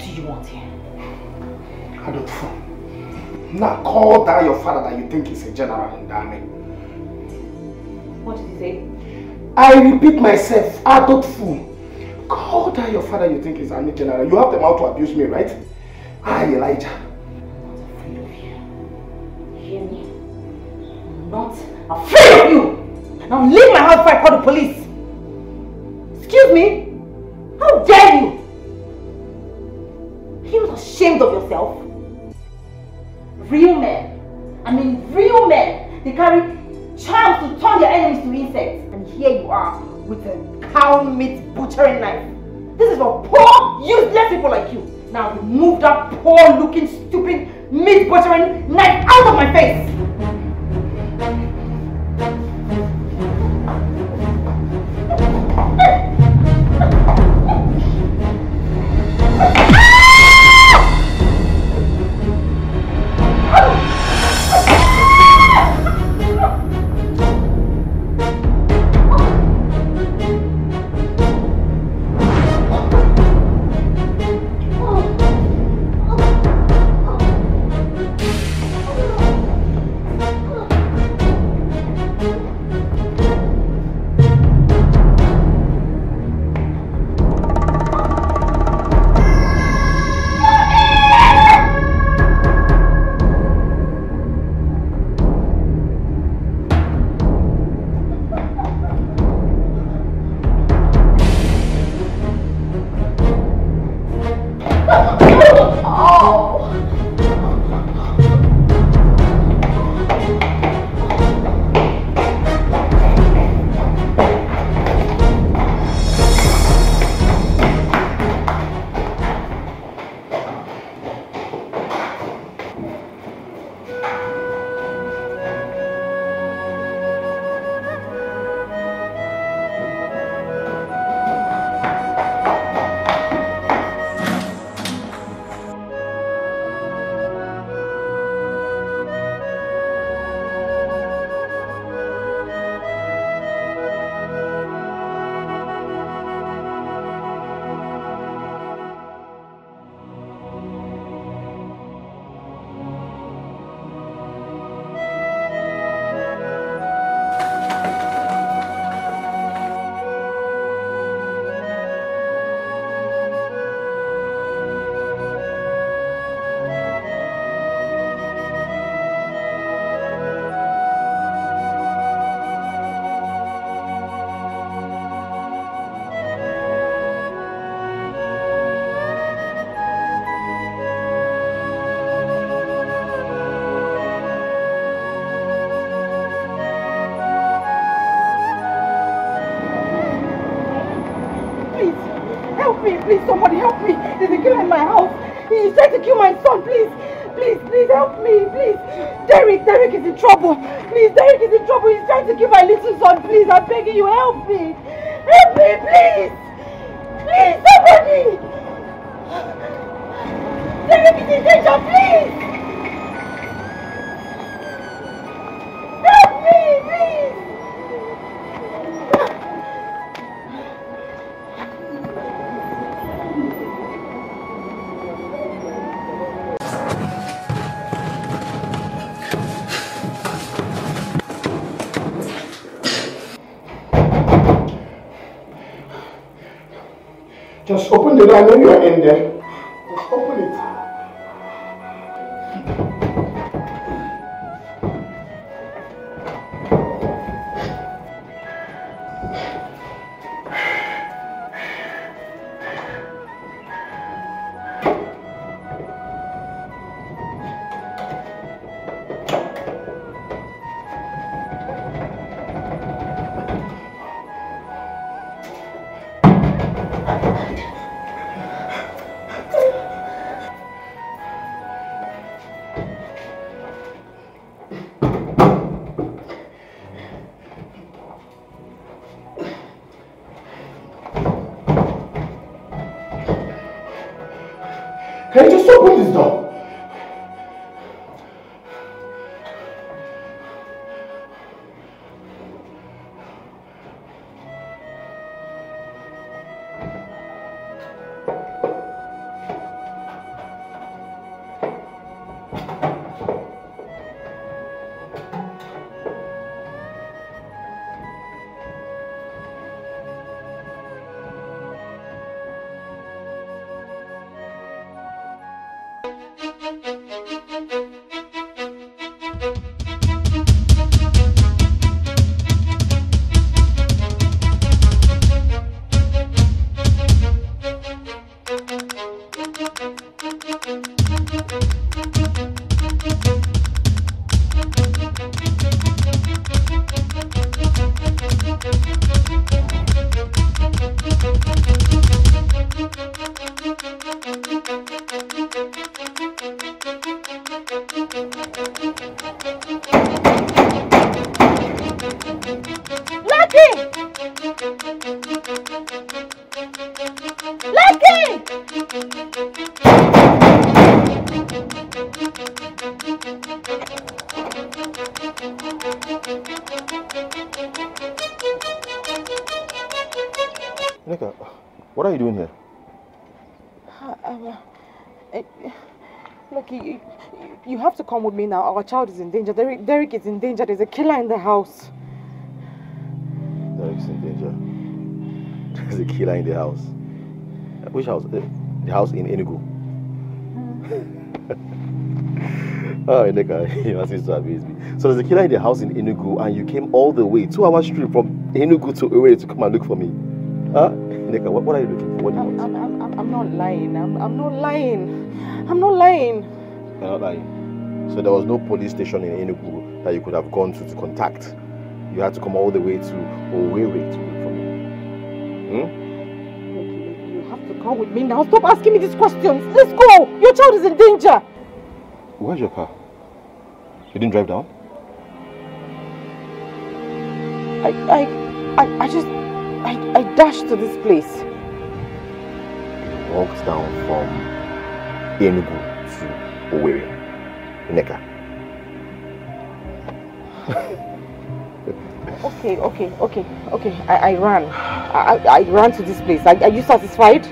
do you want here? I don't Adolfo. Now call that your father that you think is a general in the army. What did he say? I repeat myself, adult fool. Call that your father you think is army general. You have the out to abuse me, right? I, Elijah. I'm not afraid of you. Hear me? I'm not afraid of you! Now leave my house before I call the police! Excuse me? How dare you? Ashamed of yourself? Real men, I mean real men, they carry charms to turn their enemies to insects. And here you are with a cow meat butchering knife. This is for poor, useless people like you. Now remove that poor looking, stupid meat butchering knife out of my face! He's trying to kill my son, please. Please, please help me, please. Derek, Derek is in trouble. Please, Derek is in trouble. He's trying to kill my little son. Please, I'm begging you, help me. Help me, please. Please, somebody. Derek is in danger, please. Open the door. I know you are in there. Can you just open this door? Come with me now. Our child is in danger. Derek, Derek is in danger. There's a killer in the house. Derek's in danger. There's a killer in the house. Which house? The, the house in Enugu. Hmm. oh, Nneka, you must to amaze me. So there's a killer in the house in Enugu, and you came all the way, two hours trip from Enugu to Owerri to come and look for me. Huh? Nneka, what, what are you looking for? What do you want? I'm, not lying. I'm, I'm not lying. I'm not lying. You're not lying. So there was no police station in Enugu that you could have gone to to contact. You had to come all the way to Owerri to look for me. Hmm? You have to come with me now. Stop asking me these questions. Let's go. Your child is in danger. Where's your car? You didn't drive down? I, I, I, I just, I, I dashed to this place. Walked down from Enugu to Owerri. Nneka. okay, okay, okay, okay. I, I ran. I, I ran to this place. Are, are you satisfied?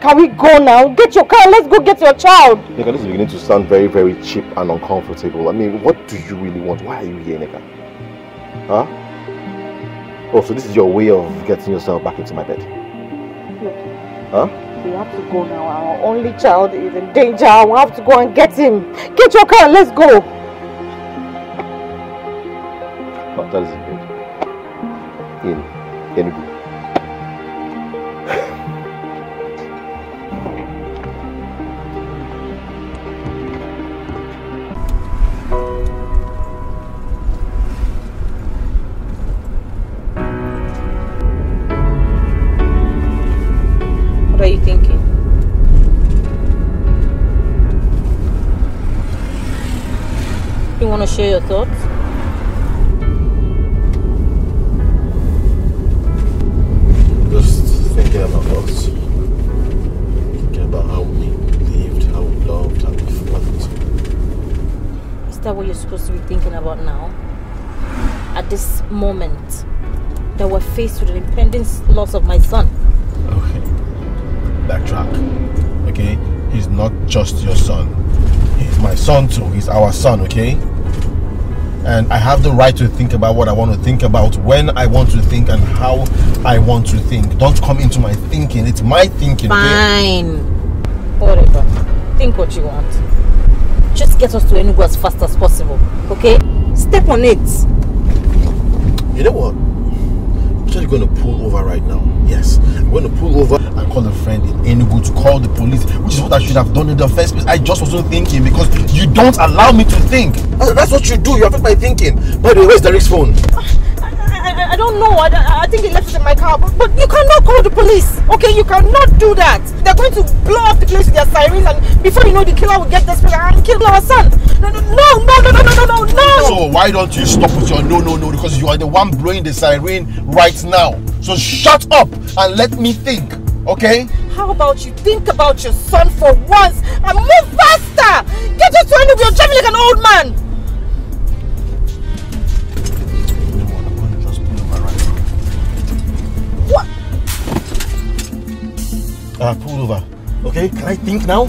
Can we go now? Get your car. Let's go get your child. Nneka, this is beginning to sound very, very cheap and uncomfortable. I mean, what do you really want? Why are you here, Nneka? Huh? Oh, so this is your way of getting yourself back into my bed? Huh? We have to go now. Our only child is in danger. We have to go and get him. Get your car. Let's go. What that is in Enugu. Share your thoughts? Just thinking about us. Thinking about how we lived, how we loved, how we fought. Is that what you're supposed to be thinking about now? At this moment that we're faced with the impending loss of my son. Okay. Backtrack. Okay? He's not just your son. He's my son too. He's our son, okay? And I have the right to think about what I want to think about, when I want to think, and how I want to think. Don't come into my thinking. It's my thinking. Fine. Okay? Whatever. Think what you want. Just get us to Enugu as fast as possible. Okay? Step on it. You know what? I'm going to pull over right now. Yes. I'm going to pull over and call a friend in Enugu to call the police, which is what I should have done in the first place. I just wasn't thinking because you don't allow me to think. That's what you do. You affect my thinking. By the way, where's Derek's phone? I, I don't know. I, I think he left it in my car. But, but you cannot call the police. Okay, you cannot do that. They're going to blow up the place with their sirens, and before you know, the killer will get desperate and kill our son. No, no, no, no, no, no, no, no. So why don't you stop with your no, no, no? Because you are the one blowing the siren right now. So shut up and let me think, okay? How about you think about your son for once and move faster? Get your son if you're driving like an old man. What? Uh, pull over. Okay, can I think now?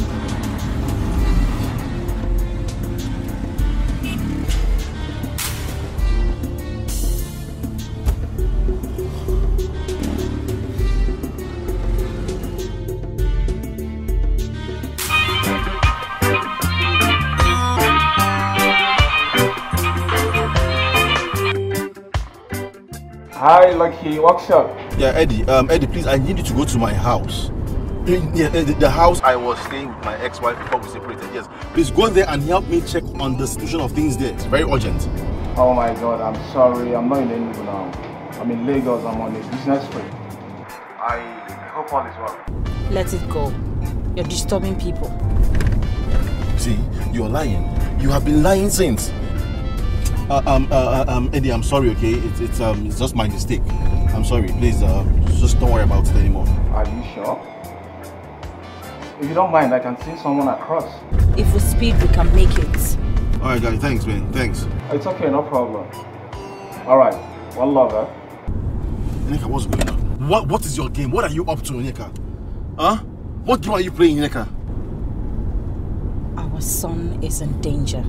Hi, Lucky. What's up? Yeah, Eddie. Um, Eddie, please, I need you to go to my house. Yeah, the, the house I was staying with my ex-wife before we separated. Yes, please go there and help me check on the situation of things there. It's very urgent. Oh my god, I'm sorry. I'm not in Enugu now. I'm in Lagos. I'm on a business trip. I hope all is well. Let it go. You're disturbing people. See, you're lying. You have been lying since. Uh, um, uh, uh, um, Eddie, I'm sorry. Okay, it's it's um, it's just my mistake. I'm sorry. Please, uh, just don't worry about it anymore. Are you sure? If you don't mind, I can send someone across. If we speed, we can make it. All right, guys. Thanks, man. Thanks. It's okay, no problem. All right, one love, eh? Nneka, what's going on? What What is your game? What are you up to, Nneka? Huh? What game are you playing, Nneka? Our son is in danger.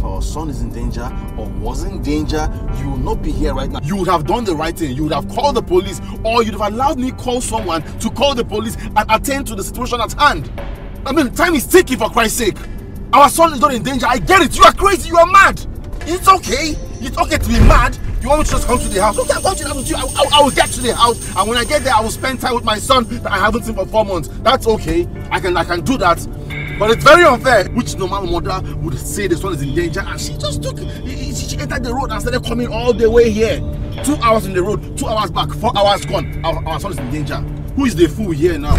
If our son is in danger or was in danger, you will not be here right now. You would have done the right thing. You would have called the police or you'd have allowed me call someone to call the police and attend to the situation at hand. I mean, time is ticking for Christ's sake. Our son is not in danger. I get it. You are crazy. You are mad. It's okay. It's okay to be mad. You want me to just come to the house? Okay, I'll come to you. I, I, I will get to the house, and when I get there, I will spend time with my son that I haven't seen for four months. That's okay. I can I can do that. But it's very unfair. Which normal mother would say the son is in danger, and she just took, she, she entered the road and started coming all the way here. Two hours in the road, two hours back, four hours gone. Our, our son is in danger. Who is the fool here now?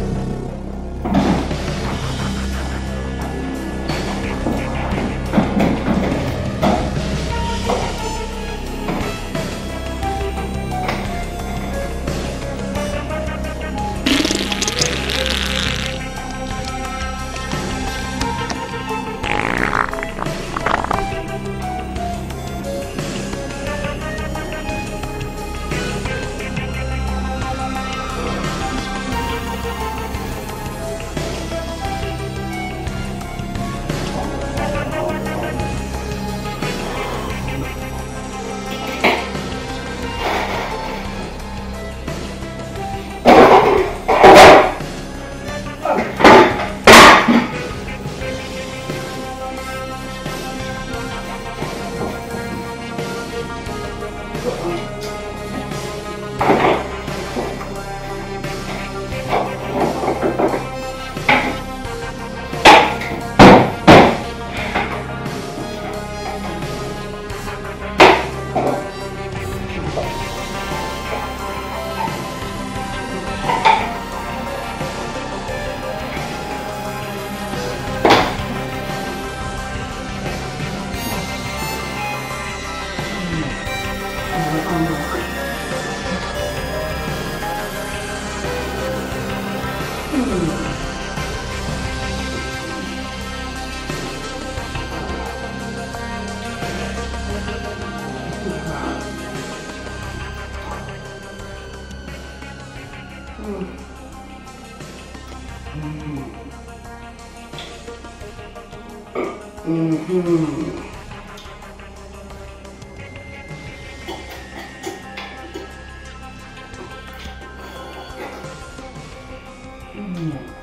Нет.